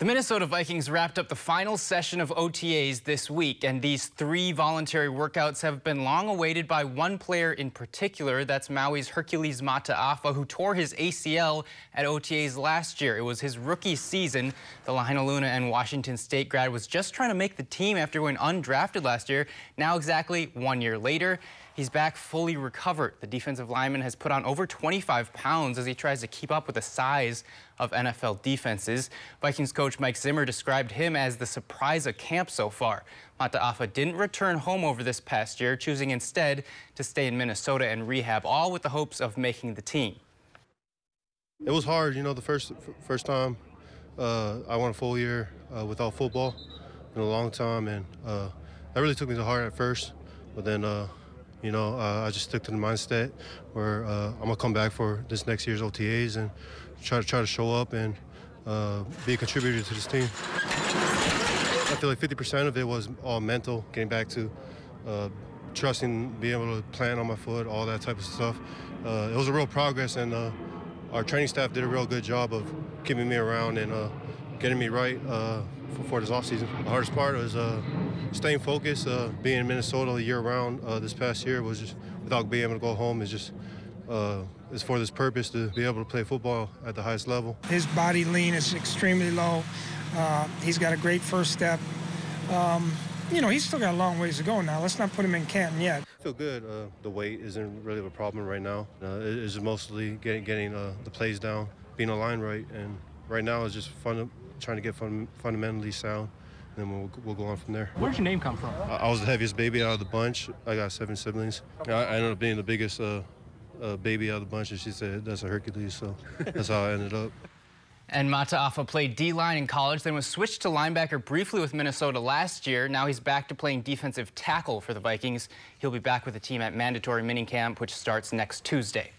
The Minnesota Vikings wrapped up the final session of OTAs this week, and these three voluntary workouts have been long awaited by one player in particular. That's Maui's Hercules Mata'afa, who tore his ACL at OTAs last year. It was his rookie season. The Lahainaluna and Washington State grad was just trying to make the team after going undrafted last year. Now exactly one year later, He's back fully recovered. The defensive lineman has put on over 25 pounds as he tries to keep up with the size of NFL defenses. Vikings coach Mike Zimmer described him as the surprise of camp so far. Mata'afa didn't return home over this past year, choosing instead to stay in Minnesota and rehab, all with the hopes of making the team. It was hard, you know, the first first time uh, I went a full year uh, without football in a long time, and uh, that really took me to heart at first. But then uh, you know, uh, I just stuck to the mindset where uh, I'm gonna come back for this next year's OTAs and try to try to show up and uh, be a contributor to this team. I feel like 50% of it was all mental, getting back to uh, trusting, being able to plant on my foot, all that type of stuff. Uh, it was a real progress, and uh, our training staff did a real good job of keeping me around and getting me right uh, for, for, this offseason. The hardest part was uh, staying focused. Uh, being in Minnesota year round uh, this past year was just without being able to go home is just uh, is for this purpose to be able to play football at the highest level. His body lean is extremely low. Uh, he's got a great first step. Um, you know, he's still got a long ways to go now. Let's not put him in Canton yet. I feel good. Uh, the weight isn't really a problem right now. Uh, it's mostly getting getting uh, the plays down, being aligned right, and right now it's just fun trying to get fun, fundamentally sound, and then we'll, we'll go on from there. Where'd your name come from? I, I, was the heaviest baby out of the bunch. I got seven siblings. I, I ended up being the biggest uh, uh, baby out of the bunch, and she said that's a Hercules, so that's how I ended up. And Mata'afa played D-line in college, then was switched to linebacker briefly with Minnesota last year. Now he's back to playing defensive tackle for the Vikings. He'll be back with the team at mandatory minicamp, which starts next Tuesday.